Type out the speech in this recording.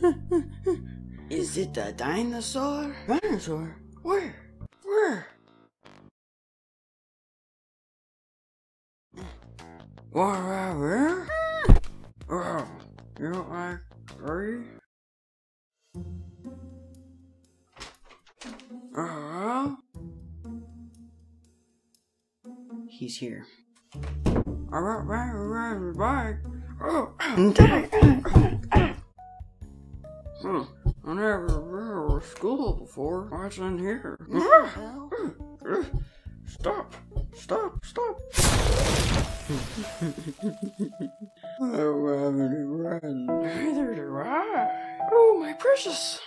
Is it a dinosaur? Dinosaur? Where? Where? Whatever. Oh, you don't like three? Uh, He's here. Back around the bike. Oh, hmm. I never been to school before. What's in here? Stop! Stop! Stop! I don't have any friends. Neither do I. Oh, my precious.